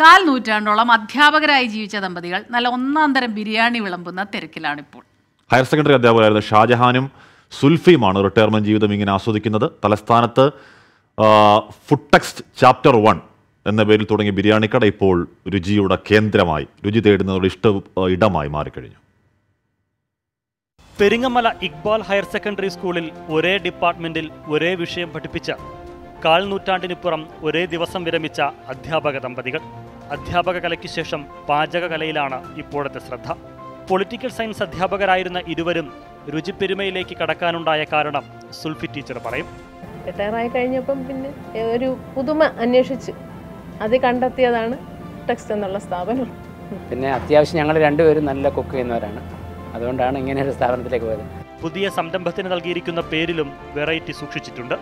കാൽ നൂറ്റാണ്ടോളം അധ്യാപകരായി ജീവിച്ച ദമ്പതികൾ നല്ല ഒന്നാം തരം ബിരിയാണി വിളമ്പുന്ന തിരക്കിലാണിപ്പോൾ. ഹയർ സെക്കൻഡറി അധ്യാപകരായിരുന്ന ഷാജഹാനും സുൽഫിയുമാണ് റിട്ടയർമെന്റ് ജീവിതം ഇങ്ങനെ ആസ്വദിക്കുന്നത്. തലസ്ഥാനത്ത് ഫുഡ്ടെക്സ്റ്റ് ടെക്സ്റ്റ് ചാപ്റ്റർ വൺ എന്ന പേരിൽ തുടങ്ങിയ ബിരിയാണി കട ഇപ്പോൾ രുചിയുടെ കേന്ദ്രമായി രുചി തേടുന്നവരുടെ ഇഷ്ട ഇടമായി മാറിക്കഴിഞ്ഞു. പെരിങ്ങമല ഇക്ബാൽ ഹയർ സെക്കൻഡറി സ്കൂളിൽ ഒരേ ഡിപ്പാർട്ട്മെന്റിൽ ഒരേ വിഷയം പഠിപ്പിച്ച കാൽ നൂറ്റാണ്ടിനിപ്പുറം ഒരേ ദിവസം വിരമിച്ച അധ്യാപക ദമ്പതികൾ. അധ്യാപക കലയ്ക്ക് ശേഷം പാചക കലയിലാണ് ഇപ്പോഴത്തെ ശ്രദ്ധ. പൊളിറ്റിക്കൽ സയൻസ് അധ്യാപകരായിരുന്ന ഇരുവരും രുചിപ്പെരുമയിലേക്ക് കടക്കാനുണ്ടായ കാരണം സുൽഫി ടീച്ചർ പറയും. റിട്ടയറായി കഴിഞ്ഞപ്പം പിന്നെ ഒരു പുതുമ അന്വേഷിച്ച് അത് കണ്ടെത്തിയതാണ് ടെക്സ്റ്റ് എന്നുള്ള സ്ഥാപനം. പിന്നെ അത്യാവശ്യം ഞങ്ങൾ രണ്ടുപേരും നല്ല കുക്ക് ചെയ്യുന്നവരാണ്. അതുകൊണ്ടാണ് ഇങ്ങനെ ഒരു സ്ഥാപനത്തിലേക്ക് പോയത്. പുതിയ സംരംഭത്തിന് നൽകിയിരിക്കുന്ന പേരിലും വെറൈറ്റി സൂക്ഷിച്ചിട്ടുണ്ട്.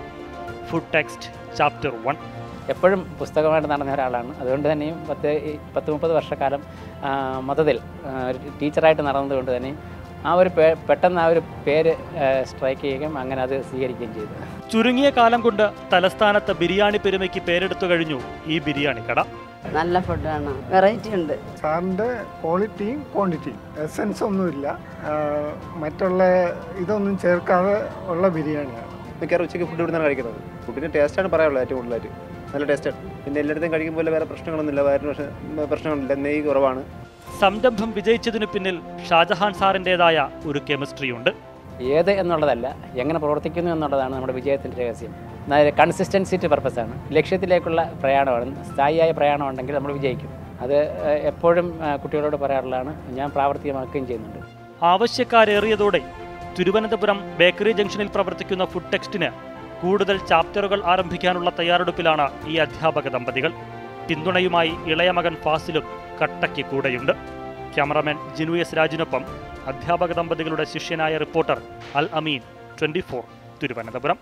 Food text chapter one. എപ്പോഴും പുസ്തകമായിട്ട് നടന്ന ഒരാളാണ്. അതുകൊണ്ട് തന്നെയും പത്ത് ഈ പത്ത് മുപ്പത് വർഷക്കാലം മതത്തിൽ ടീച്ചറായിട്ട് നടന്നതുകൊണ്ട് തന്നെ ആ ഒരു പേ പെട്ടെന്ന് ആ ഒരു പേര് സ്ട്രൈക്ക് ചെയ്യുകയും അങ്ങനെ അത് സ്വീകരിക്കുകയും ചെയ്തു. ചുരുങ്ങിയ കാലം കൊണ്ട് തലസ്ഥാനത്ത് ബിരിയാണി പെരുമയ്ക്ക് പേരെടുത്തു കഴിഞ്ഞു ഈ ബിരിയാണി കട. നല്ല ഫുഡാണ് വെറൈറ്റി ഉണ്ട്. സാറിന്റെ ക്വാളിറ്റിയും ക്വാണ്ടിറ്റിയും എസൻസ് ഒന്നുമില്ല മറ്റുള്ള ഇതൊന്നും ചേർക്കാതെ ഉള്ള ബിരിയാണിയാണ്. മിക്കവാറും ഉച്ചയ്ക്ക് ഫുഡ് ഇവിടുന്നാണ് കഴിക്കുന്നത്. ഫുഡിന്റെ ടേസ്റ്റാണ് പറയാനുള്ളത് ഏറ്റവും കൂടുതലായിട്ട്. നല്ല ടേസ്റ്റ് പിന്നെ എല്ലായിടത്തും കഴിക്കുമ്പോൾ വേറെ പ്രശ്നങ്ങളൊന്നുമില്ല. വയറിന് പക്ഷേ പ്രശ്നങ്ങളില്ല. നെയ്യ് കുറവാണ്. സംരംഭം വിജയിച്ചതിനു പിന്നിൽ ഷാജഹാൻ സാറിന്റെതായ ഒരു കെമിസ്ട്രി ഉണ്ട്. ഏത് എന്നുള്ളതല്ല എങ്ങനെ പ്രവർത്തിക്കുന്നു എന്നുള്ളതാണ് നമ്മുടെ വിജയത്തിന്റെ രഹസ്യം. നല്ല കൺസിസ്റ്റൻസി ടു പർപ്പസാണ് ലക്ഷ്യത്തിലേക്കുള്ള പ്രയാണമാണ് സ്ഥായിയായ പ്രയാണം ഉണ്ടെങ്കിൽ നമ്മൾ വിജയിക്കും. അത് എപ്പോഴും കുട്ടികളോട് പറയാറുള്ളതാണ്. ഞാൻ പ്രാവർത്തികമാക്കുകയും ചെയ്യുന്നുണ്ട്. ആവശ്യക്കാരേറിയതോടെ തിരുവനന്തപുരം ബേക്കറി ജംഗ്ഷനിൽ പ്രവർത്തിക്കുന്ന ഫുഡ് ടെക്സ്റ്റിന് കൂടുതൽ ചാപ്റ്ററുകൾ ആരംഭിക്കാനുള്ള തയ്യാറെടുപ്പിലാണ് ഈ അധ്യാപക ദമ്പതികൾ. പിന്തുണയുമായി ഇളയ മകൻ ഫാസിലും കട്ടയ്ക്ക് കൂടെയുണ്ട്. ക്യാമറാമാൻ ജിനു എസ് രാജിനൊപ്പം അധ്യാപക ദമ്പതികളുടെ ശിഷ്യനായ റിപ്പോർട്ടർ അൽ അമീൻ ട്വന്റി തിരുവനന്തപുരം.